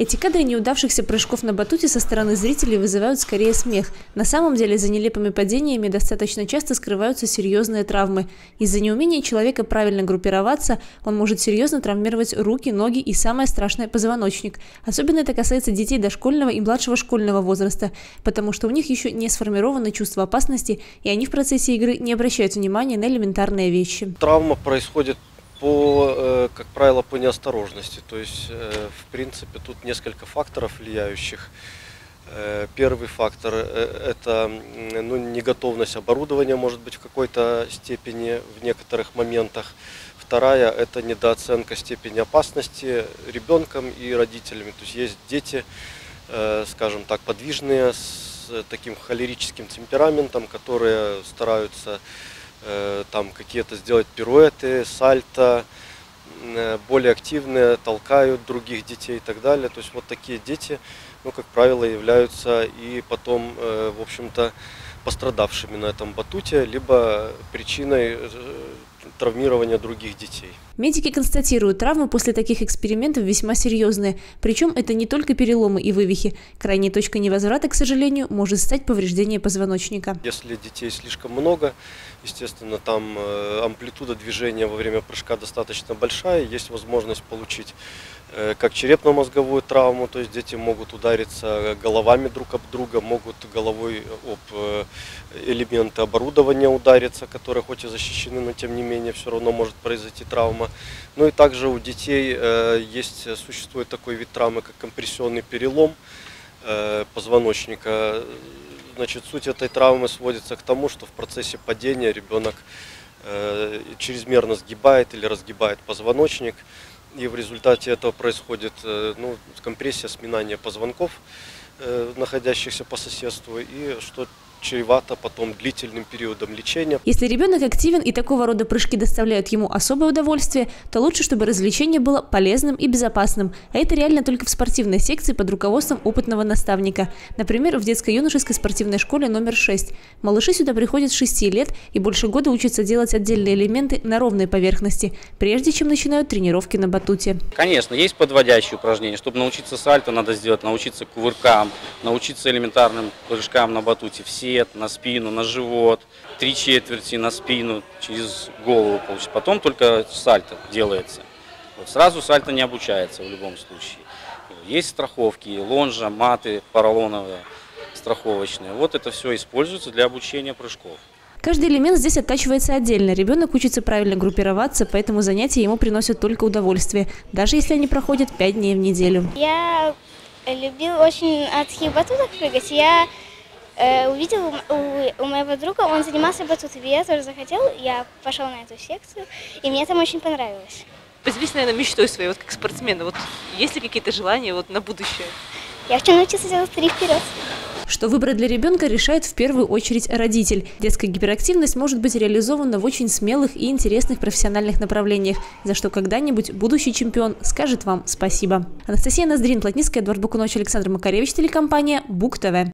Эти кадры неудавшихся прыжков на батуте со стороны зрителей вызывают скорее смех. На самом деле за нелепыми падениями достаточно часто скрываются серьезные травмы. Из-за неумения человека правильно группироваться он может серьезно травмировать руки, ноги и самое страшное – позвоночник. Особенно это касается детей дошкольного и младшего школьного возраста, потому что у них еще не сформировано чувство опасности, и они в процессе игры не обращают внимания на элементарные вещи. Травма происходит по, э, как правило, по неосторожности. То есть, э, в принципе, тут несколько факторов влияющих. Э, первый фактор – это ну, неготовность оборудования, может быть, в какой-то степени в некоторых моментах. Вторая – это недооценка степени опасности ребенком и родителями. То есть есть дети, скажем так, подвижные, с таким холерическим темпераментом, которые стараются там какие-то сделать пируэты, сальто, э, более активные, толкают других детей и так далее. То есть вот такие дети, ну, как правило, являются и потом, э, в общем-то, пострадавшими на этом батуте, либо причиной травмирования других детей. Медики констатируют, травмы после таких экспериментов весьма серьезные. Причем это не только переломы и вывихи. Крайней точкой невозврата, к сожалению, может стать повреждение позвоночника. Если детей слишком много, естественно, там э, амплитуда движения во время прыжка достаточно большая, есть возможность получить э, как черепно-мозговую травму, то есть дети могут удариться головами друг об друга, могут головой об э, элементы оборудования удариться, которые хоть и защищены, но тем не менее все равно может произойти травма. Ну и также у детей есть, существует такой вид травмы, как компрессионный перелом позвоночника Значит, суть этой травмы сводится к тому, что в процессе падения ребенок э, чрезмерно сгибает или разгибает позвоночник, и в результате этого происходит э, ну, компрессия, сминание позвонков, э, находящихся по соседству, и что чревато потом длительным периодом лечения. Если ребенок активен и такого рода прыжки доставляют ему особое удовольствие, то лучше, чтобы развлечение было полезным и безопасным. А это реально только в спортивной секции под руководством опытного наставника. Например, в детско-юношеской спортивной школе номер 6. Малыши сюда приходят с 6 лет и больше года учатся делать отдельные элементы на ровной поверхности, прежде чем начинают тренировки на батуте. Конечно, есть подводящие упражнения. Чтобы научиться сальто, надо сделать, научиться кувыркам, научиться элементарным прыжкам на батуте. Все кисет на спину, на живот, три четверти на спину, через голову получить. Потом только сальто делается. Вот сразу сальто не обучается в любом случае. Есть страховки, лонжа, маты поролоновые, страховочные. Вот это все используется для обучения прыжков. Каждый элемент здесь оттачивается отдельно. Ребенок учится правильно группироваться, поэтому занятия ему приносят только удовольствие, даже если они проходят 5 дней в неделю. Я любил очень от батутов прыгать. Я увидел у, у моего друга, он занимался батутом, я тоже захотел, я пошел на эту секцию, и мне там очень понравилось. Поделись, наверное, мечтой своей, вот как спортсмена, вот есть ли какие-то желания вот на будущее? Я хочу научиться делать три вперед. Что выбрать для ребенка решает в первую очередь родитель. Детская гиперактивность может быть реализована в очень смелых и интересных профессиональных направлениях, за что когда-нибудь будущий чемпион скажет вам спасибо. Анастасия Ноздрин, Плотницкая, Эдуард Букунович, Александр Макаревич, телекомпания Бук ТВ.